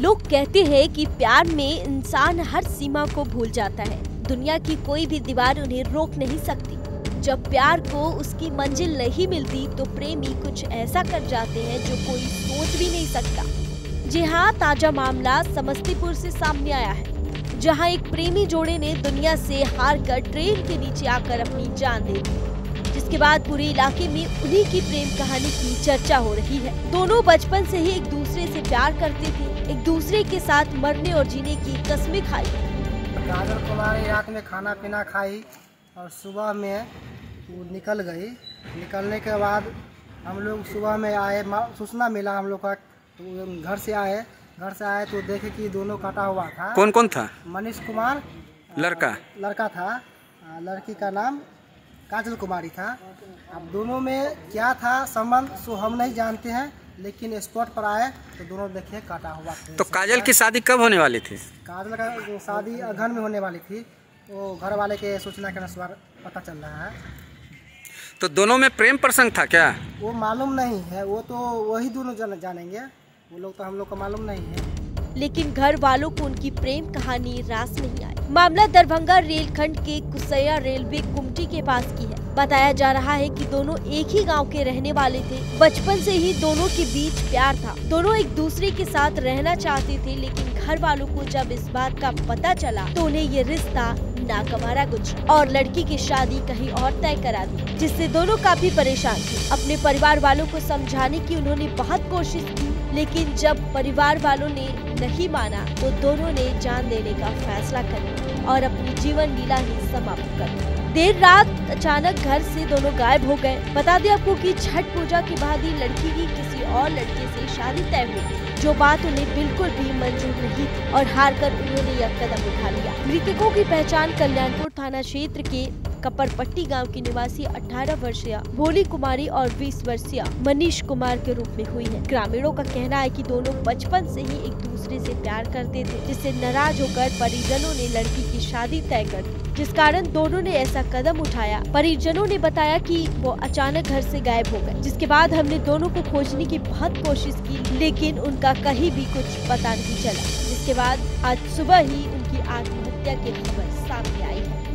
लोग कहते हैं कि प्यार में इंसान हर सीमा को भूल जाता है। दुनिया की कोई भी दीवार उन्हें रोक नहीं सकती। जब प्यार को उसकी मंजिल नहीं मिलती तो प्रेमी कुछ ऐसा कर जाते हैं जो कोई सोच भी नहीं सकता। जी हाँ ताज़ा मामला समस्तीपुर से सामने आया है, जहाँ एक प्रेमी जोड़े ने दुनिया से हार कर ट्रेन के नीचे आकर अपनी जान दे दी। जिसके बाद पूरे इलाके में उन्हीं की प्रेम कहानी की चर्चा हो रही है। दोनों बचपन से ही एक दूसरे से प्यार करते थे। एक दूसरे के साथ मरने और जीने की कस्में खाई। काजल कुमारी रात में खाना पीना खाई और सुबह में वो निकल गई। निकलने के बाद हम लोग सुबह में आए सूचना मिला हम लोग का। तो घर से आए। घर से आए तो देखे कि दोनों कटा हुआ था। कौन कौन था? मनीष कुमार लड़का। लड़का था। लड़की का नाम काजल कुमारी था। अब दोनों में क्या था संबंध सो हम नहीं जानते हैं लेकिन स्पॉट पर आए तो दोनों देखे काटा हुआ था। तो काजल की शादी कब होने वाली थी? काजल का शादी अगहन में होने वाली थी वो घर वाले के सूचना के अनुसार पता चल रहा है। तो दोनों में प्रेम प्रसंग था क्या? वो मालूम नहीं है वो तो वही दोनों जन जानेंगे। वो लोग तो हम लोग को मालूम नहीं है। लेकिन घर वालों को उनकी प्रेम कहानी रास नहीं आई। मामला दरभंगा रेलखंड के कुसैया रेलवे कुमटी के पास की है। बताया जा रहा है कि दोनों एक ही गाँव के रहने वाले थे। बचपन से ही दोनों के बीच प्यार था। दोनों एक दूसरे के साथ रहना चाहते थे, लेकिन घर वालों को जब इस बात का पता चला तो उन्हें ये रिश्ता नागवारा कुछ और लड़की की शादी कहीं और तय करा दी, जिससे दोनों काफ़ी परेशान थे। अपने परिवार वालों को समझाने की उन्होंने बहुत कोशिश की लेकिन जब परिवार वालों ने नहीं माना तो दोनों ने जान देने का फैसला कर लिया और अपनी जीवन लीला ही समाप्त कर दी। देर रात अचानक घर से दोनों गायब हो गए। बता दें आपको कि छठ पूजा के बाद ही लड़की की किसी और लड़के से शादी तय हुई, जो बात उन्हें बिल्कुल भी मंजूर नहीं और हार कर उन्होंने यह कदम उठा लिया। मृतकों की पहचान कल्याणपुर थाना क्षेत्र के कपरपट्टी गाँव की निवासी 18 वर्षीय भोली कुमारी और 20 वर्षीय मनीष कुमार के रूप में हुई है। ग्रामीणों का कहना है कि दोनों बचपन से ही एक दूसरे से प्यार करते थे, जिससे नाराज़ होकर परिजनों ने लड़की की शादी तय कर दी। जिस कारण दोनों ने ऐसा कदम उठाया। परिजनों ने बताया कि वो अचानक घर से गायब हो गए, जिसके बाद हमने दोनों को खोजने की बहुत कोशिश की, लेकिन उनका कहीं भी कुछ पता नहीं चला। जिसके बाद आज सुबह ही उनकी आत्महत्या की खबर सामने आई है।